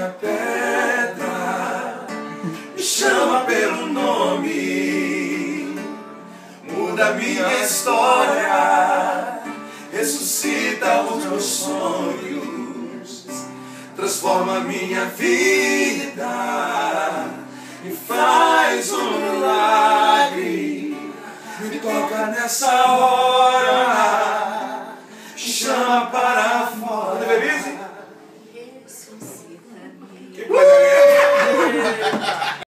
minha pedra, me chama pelo nome, muda minha história, ressuscita os meus sonhos, transforma minha vida e faz um milagre. Me toca nessa hora, chama para fora.